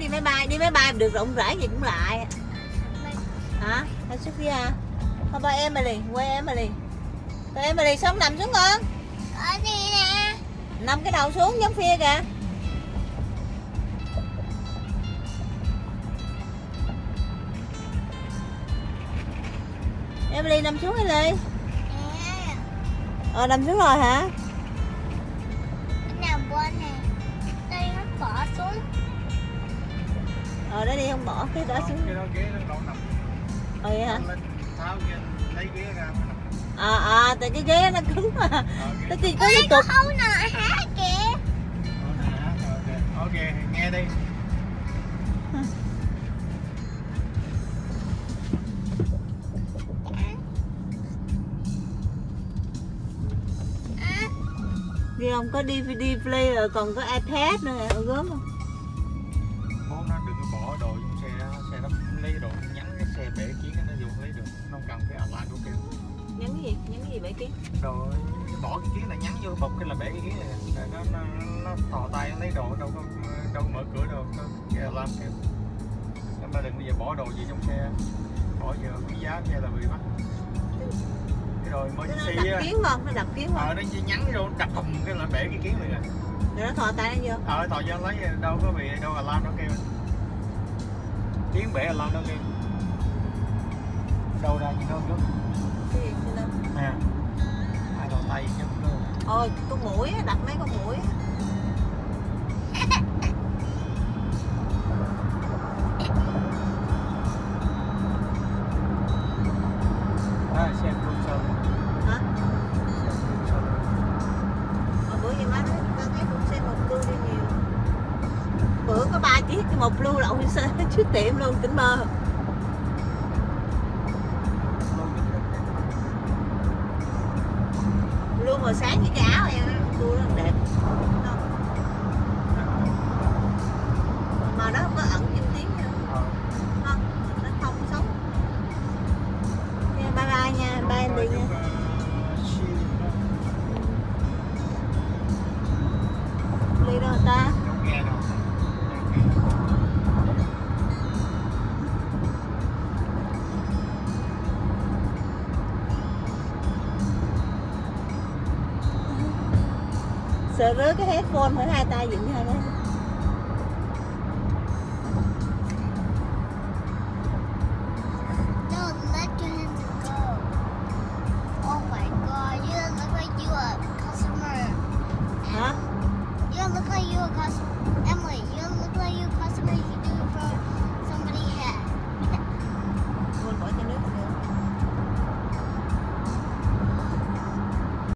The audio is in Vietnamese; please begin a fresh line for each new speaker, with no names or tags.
đi máy bay đi máy bay được rộng rãi gì cũng lại. Hả? Hả Sophia How about Emily quay Emily Tụi Emily sống nằm xuống con.
Ở đây nè.
nằm cái đầu xuống giống phia kìa. Emily nằm xuống Emily
Nè.
ờ nằm xuống rồi hả ờ đó đi không bỏ cái đó xuống.
Cái đó ghế nó đâu nằm.
Ờ vậy hả?
Tháo ghế lấy ghế ra
à à tại cái ghế nó cứng mà.
Ờ,
chỉ có cái
có
cục.
hấu nào hả kìa.
Nè, ok. Nghe đi.
À,
đi không? Có DVD play rồi còn có iPad nữa nè ở gớm không
bỏ đồ trong xe đó. xe nó lấy đồ nhắn cái xe bể kiến nó dùng lấy được nó không cần phải online của kêu
nhắn cái gì? Nhắn cái gì bảy kiến?
Rồi bỏ cái kiến là nhắn vô bọc cái là bể cái kiến này. Nó nó nó thò tay nó lấy đồ đâu có đâu mở cửa đâu có cái alarm kêu. Nên mà đừng bây giờ bỏ đồ gì trong xe? Bỏ giờ quý giá xe là bị bắt. Cái rồi
nó
emergency
đập
á.
kiến không nó đập kiến
ờ
không
nó chỉ nhắn vô đập thùng cái là bể cái kiến à
rồi nó thò tay nó vô.
Ờ thò vô lấy đâu có bị đâu alarm nó kêu kiến bể alarm nó kêu đâu ra gì đâu chút.
Cái gì lỗi.
nè hai đầu tay chứ đâu
ôi con mũi đập mấy con mũi bữa cái ba chiếc một ông sẽ trước tiệm luôn tỉnh mơ luôn màu sáng như cái áo em á, lưu nó đẹp. Màu mà nó không có ẩn kim tiếng nữa không nó không sống. Nha bye bye nha bye em đi nha. Sợ rớt cái headphone phải hai tay dựng
hơn đấy